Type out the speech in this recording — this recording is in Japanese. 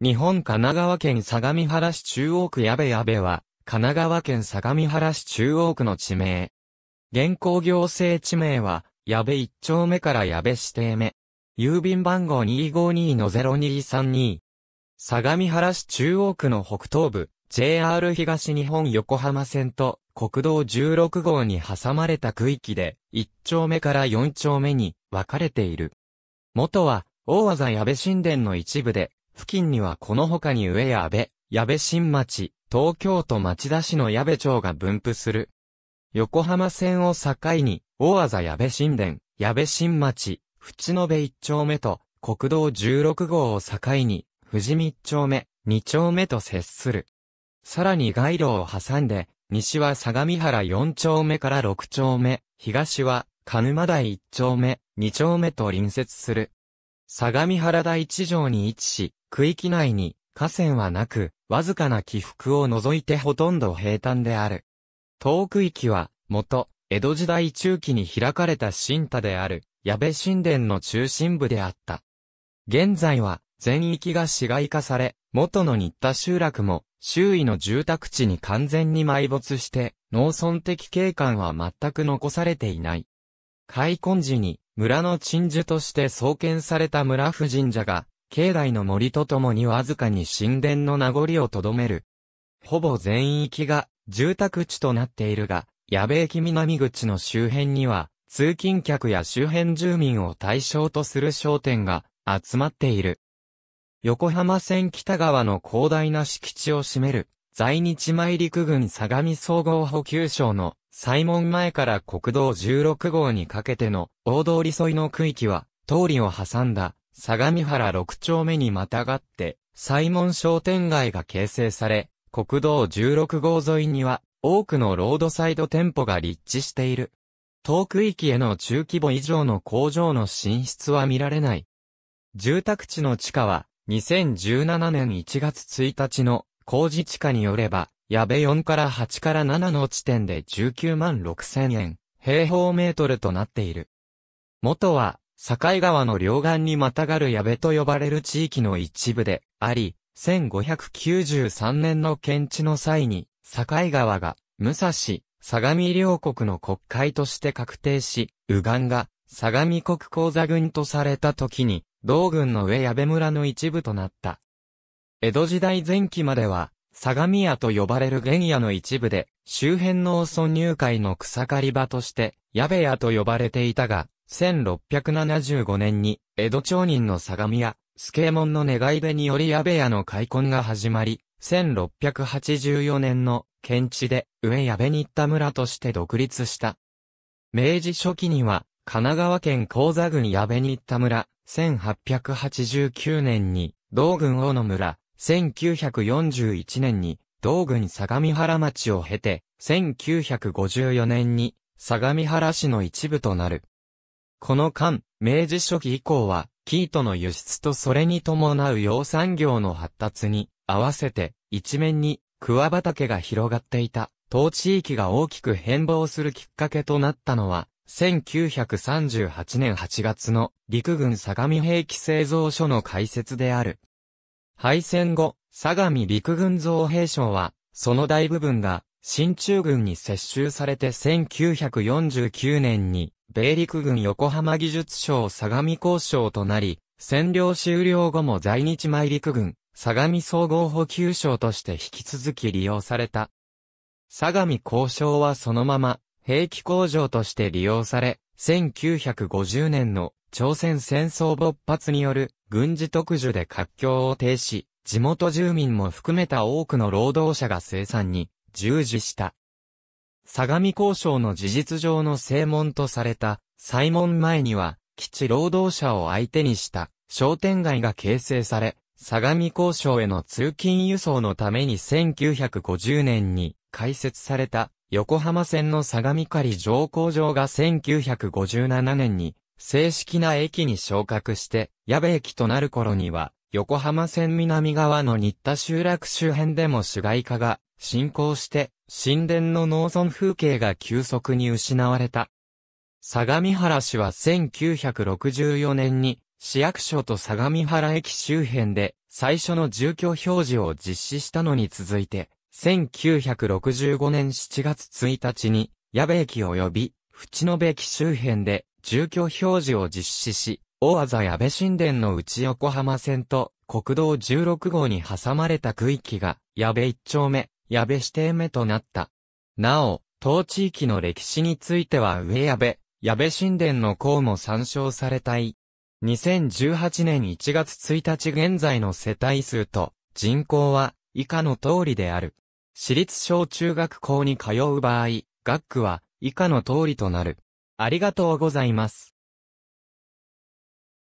日本神奈川県相模原市中央区矢部矢部は、神奈川県相模原市中央区の地名。現行行政地名は、矢部一丁目から矢部指定目。郵便番号252-0232。相模原市中央区の北東部、JR 東日本横浜線と国道16号に挟まれた区域で、1丁目から4丁目に分かれている。元は、大技矢部神殿の一部で、付近にはこの他に上矢部、矢部新町、東京都町田市の矢部町が分布する。横浜線を境に、大技矢部神殿、矢部新町、淵野部一丁目と、国道16号を境に、富士見一丁目、二丁目と接する。さらに街路を挟んで、西は相模原四丁目から六丁目、東は、鹿沼台一丁目、二丁目と隣接する。相模原台地上に位置し、区域内に河川はなく、わずかな起伏を除いてほとんど平坦である。東区域は、元、江戸時代中期に開かれた神田である、矢部神殿の中心部であった。現在は、全域が市街化され、元の新田集落も、周囲の住宅地に完全に埋没して、農村的景観は全く残されていない。開墾時に、村の鎮守として創建された村府神社が、境内の森とともにわずかに神殿の名残をとどめる。ほぼ全域が住宅地となっているが、矢部駅南口の周辺には、通勤客や周辺住民を対象とする商店が集まっている。横浜線北側の広大な敷地を占める、在日前陸軍相模総合補給省の西門前から国道16号にかけての大通り沿いの区域は、通りを挟んだ相模原6丁目にまたがって、西門商店街が形成され、国道16号沿いには多くのロードサイド店舗が立地している。遠区域への中規模以上の工場の進出は見られない。住宅地の地価は2017年1月1日の工事地価によれば、矢部4から8から7の地点で19万6千円、平方メートルとなっている。元は、境川の両岸にまたがる矢部と呼ばれる地域の一部であり、1593年の検地の際に、境川が、武蔵、相模両国の国会として確定し、右岸が、相模国公座軍とされた時に、同軍の上矢部村の一部となった。江戸時代前期までは、相模屋と呼ばれる原野の一部で、周辺農村入会の草刈り場として、矢部屋と呼ばれていたが、1675年に、江戸町人の相模屋、助右衛門の願い出により矢部屋の開墾が始まり、1684年の検地で上矢部新田村として独立した。明治初期には、神奈川県高座郡矢部新田村、1889年に、道郡大野村、1941年に、道郡相模原町を経て、1954年に、相模原市の一部となる。この間、明治初期以降は、キートの輸出とそれに伴う養蚕業の発達に、合わせて、一面に、桑畑が広がっていた、当地域が大きく変貌するきっかけとなったのは、1938年8月の陸軍相模兵器製造所の開設である。敗戦後、相模陸軍造兵省は、その大部分が、新中軍に接収されて1949年に、米陸軍横浜技術省相模交渉となり、占領終了後も在日前陸軍、相模総合補給省として引き続き利用された。相模交渉はそのまま、兵器工場として利用され、1950年の朝鮮戦争勃発による軍事特需で活況を停止、地元住民も含めた多くの労働者が生産に従事した。相模交渉の事実上の正門とされた、西門前には、基地労働者を相手にした商店街が形成され、相模交渉への通勤輸送のために1950年に開設された横浜線の相模仮乗工場が1957年に正式な駅に昇格して矢部駅となる頃には横浜線南側の新田集落周辺でも市街化が進行して神殿の農村風景が急速に失われた。相模原市は1964年に市役所と相模原駅周辺で最初の住居表示を実施したのに続いて、1965年7月1日に、矢部駅及び、淵野部駅周辺で、住居表示を実施し、大字矢部神殿の内横浜線と、国道16号に挟まれた区域が、矢部一丁目、矢部指定目となった。なお、当地域の歴史については上矢部、矢部神殿の項も参照されたい。2018年1月1日現在の世帯数と人口は以下の通りである。私立小中学校に通う場合、学区は以下の通りとなる。ありがとうございます。